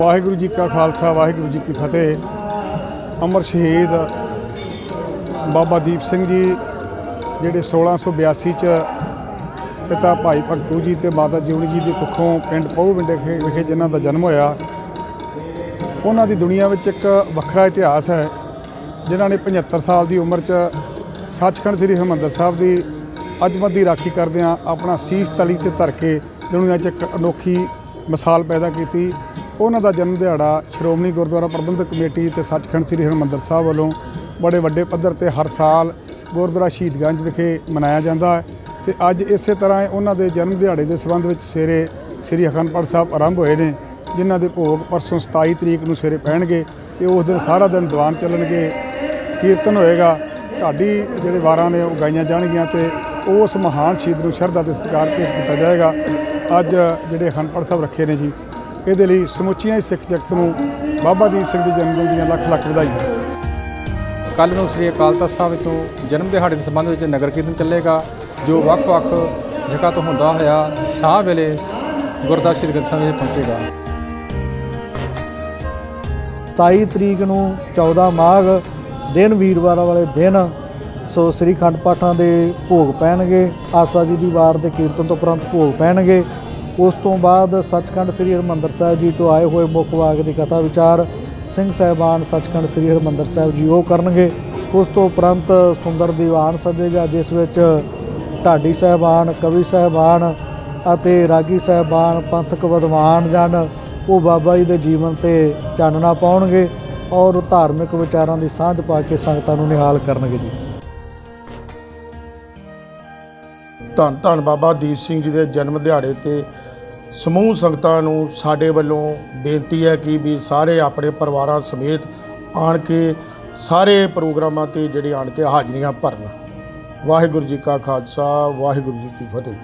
ਵਾਹਿਗੁਰੂ ਜੀ ਕਾ ਖਾਲਸਾ, ਵਾਹਿਗੁਰੂ ਜੀ ਕੀ ਫਤਿਹ। ਅਮਰ ਸ਼ਹੀਦ ਬਾਬਾ ਦੀਪ ਸਿੰਘ ਜੀ, ਜਿਹੜੇ 1682 ਚ ਪਿਤਾ ਭਾਈ ਭਗਤੂ ਜੀ ਤੇ ਮਾਤਾ ਜੀਵਨੀ ਜੀ ਦੇ ਪੱਖੋਂ ਪਿੰਡ ਪਹੂ ਵਿੰਡੇ ਵਿਖੇ ਵਿਖੇ ਜਿਨ੍ਹਾਂ ਦਾ ਜਨਮ ਹੋਇਆ, ਉਹਨਾਂ ਦੀ ਦੁਨੀਆ ਵਿੱਚ ਇੱਕ ਵੱਖਰਾ ਇਤਿਹਾਸ ਹੈ, ਜਿਨ੍ਹਾਂ ਨੇ 75 ਸਾਲ ਦੀ ਉਮਰ 'ਚ ਸੱਚਖੰਡ ਸ੍ਰੀ ਹਰਿਮੰਦਰ ਸਾਹਿਬ ਦੀ ਅਜਮਤ ਦੀ ਰਾਖੀ ਕਰਦਿਆਂ ਆਪਣਾ ਸੀਸ ਤਲੀ ਤੇ ਧਰ ਕੇ ਦੁਨੀਆ 'ਚ ਇੱਕ ਅਨੋਖੀ ਮਿਸਾਲ ਪੈਦਾ ਕੀਤੀ। ਉਹਨਾਂ ਦਾ ਜਨਮ ਦਿਹਾੜਾ ਸ਼੍ਰੋਮਣੀ ਗੁਰਦੁਆਰਾ ਪ੍ਰਬੰਧਕ ਕਮੇਟੀ ਤੇ ਸੱਚਖੰਡ ਸ੍ਰੀ ਹਰਿਮੰਦਰ ਸਾਹਿਬ ਵੱਲੋਂ ਬੜੇ ਵੱਡੇ ਪੱਧਰ ਤੇ ਹਰ ਸਾਲ ਗੁਰਦੁਆਰਾ ਸ਼ਹੀਦਗੰਜ ਵਿਖੇ ਮਨਾਇਆ ਜਾਂਦਾ ਹੈ ਤੇ ਅੱਜ ਇਸੇ ਤਰ੍ਹਾਂ ਉਹਨਾਂ ਦੇ ਜਨਮ ਦਿਹਾੜੇ ਦੇ ਸੰਬੰਧ ਵਿੱਚ ਸਵੇਰੇ ਸ੍ਰੀ ਅਖੰਡ ਪਾਠ ਸਾਹਿਬ ਆਰੰਭ ਹੋਏ ਨੇ, ਜਿਨ੍ਹਾਂ ਦੇ ਭੋਗ ਪਰਸੋਂ 27 ਤਰੀਕ ਨੂੰ ਸਵੇਰੇ ਪੈਣਗੇ ਤੇ ਉਸ ਦਿਨ ਸਾਰਾ ਦਿਨ ਦੀਵਾਨ ਚੱਲਣਗੇ, ਕੀਰਤਨ ਹੋਏਗਾ, ਢਾਡੀ ਜਿਹੜੇ ਵਾਰਾਂ ਨੇ ਉਹ ਗਾਈਆਂ ਜਾਣਗੀਆਂ ਤੇ ਉਸ ਮਹਾਨ ਸ਼ਹੀਦ ਨੂੰ ਸ਼ਰਧਾ ਤੇ ਸਤਿਕਾਰ ਭੇਟ ਕੀਤਾ ਜਾਏਗਾ। ਅੱਜ ਜਿਹੜੇ ਅਖੰਡ ਪਾਠ ਸਾਹਿਬ ਰੱਖੇ ਨੇ ਜੀ ਇਹਦੇ ਲਈ ਸਮੁੱਚੀਆਂ ਹੀ ਸਿੱਖ ਜਗਤ ਨੂੰ ਬਾਬਾ ਦੀਪ ਸਿੰਘ ਦੇ ਜਨਮ ਦਿਨ ਦੀਆਂ ਲੱਖ ਲੱਖ ਵਧਾਈਆਂ। ਕੱਲ੍ਹ ਨੂੰ ਸ੍ਰੀ ਅਕਾਲ ਤਖਤ ਸਾਹਿਬ ਤੋਂ ਜਨਮ ਦਿਹਾੜੇ ਦੇ ਸੰਬੰਧ ਵਿੱਚ ਨਗਰ ਕੀਰਤਨ ਚੱਲੇਗਾ ਜੋ ਵੱਖ-ਵੱਖ ਜਗ੍ਹਾ ਤੋਂ ਹੁੰਦਾ ਹੋਇਆ ਸ਼ਾਹ ਵੇਲੇ ਗੁਰਦਾਸ ਸ਼੍ਰੀ ਗ੍ਰੰਥ ਸਾਹਿਬ ਵਿੱਚ ਪਹੁੰਚੇਗਾ। 27 ਤਰੀਕ ਨੂੰ 14 ਮਾਘ ਦਿਨ ਵੀਰਵਾਰ ਵਾਲੇ ਦਿਨ ਸੋ ਸ੍ਰੀ ਖੰਡ ਪਾਠਾਂ ਦੇ ਭੋਗ ਪੈਣਗੇ ਆਸਾ ਜੀ ਦੀ ਵਾਰ ਦੇ ਕੀਰਤਨ ਤੋਂ ਉਪਰੰਤ ਭੋਗ ਪੈਣਗੇ। ਉਸ ਤੋਂ ਬਾਅਦ ਸੱਚਖੰਡ ਸ੍ਰੀ ਹਰਿਮੰਦਰ ਸਾਹਿਬ ਜੀ ਤੋਂ ਆਏ ਹੋਏ ਮੁੱਖ ਵਾਗ ਦੀ ਕਥਾ ਵਿਚਾਰ ਸਿੰਘ ਸਾਹਿਬਾਨ ਸੱਚਖੰਡ ਸ੍ਰੀ ਹਰਿਮੰਦਰ ਸਾਹਿਬ ਜੀ ਉਹ ਕਰਨਗੇ। ਉਸ ਤੋਂ ਉਪਰੰਤ ਸੁੰਦਰ ਦੀਵਾਨ ਸਜੇਗਾ ਜਿਸ ਵਿੱਚ ਢਾਡੀ ਸਾਹਿਬਾਨ, ਕਵੀ ਸਾਹਿਬਾਨ ਅਤੇ ਰਾਗੀ ਸਾਹਿਬਾਨ, ਪੰਥਕ ਵਿਦਵਾਨ ਜਨ ਉਹ ਬਾਬਾ ਜੀ ਦੇ ਜੀਵਨ ਤੇ ਚਾਨਣਾ ਪਾਉਣਗੇ ਔਰ ਧਾਰਮਿਕ ਵਿਚਾਰਾਂ ਦੀ ਸਾਂਝ ਪਾ ਕੇ ਸੰਗਤਾਂ ਨੂੰ ਨਿਹਾਲ ਕਰਨਗੇ ਜੀ। ਧੰਨ ਧੰਨ ਬਾਬਾ ਦੀਪ ਸਿੰਘ ਜੀ ਦੇ ਜਨਮ ਦਿਹਾੜੇ ਤੇ ਸਮੂਹ ਸੰਗਤਾਂ ਨੂੰ ਸਾਡੇ ਵੱਲੋਂ ਬੇਨਤੀ ਹੈ ਕਿ ਵੀ ਸਾਰੇ ਆਪਣੇ ਪਰਿਵਾਰਾਂ ਸਮੇਤ ਆਣ ਕੇ ਸਾਰੇ ਪ੍ਰੋਗਰਾਮਾਂ ਤੇ ਜਿਹੜੇ ਆਣ ਕੇ ਹਾਜ਼ਰੀਆਂ ਭਰਨ। ਵਾਹਿਗੁਰੂ ਜੀ ਕਾ ਖਾਲਸਾ, ਵਾਹਿਗੁਰੂ ਜੀ ਕੀ ਫਤਿਹ।